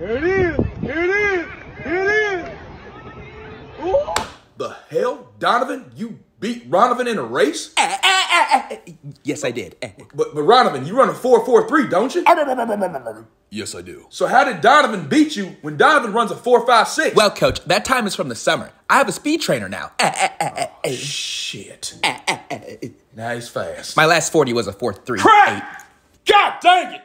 Here it is. Here it is. Here it is. Ooh. The hell, Donovan? You beat Ronovan in a race? Yes, I did. But but Ronovan, you run a 4-4-3, don't you? Yes, I do. So how did Donovan beat you when Donovan runs a 4-5-6? Well, coach, that time is from the summer. I have a speed trainer now. Oh, shit. Nice. Now he's fast. My last 40 was a 4 3. Crap! God dang it!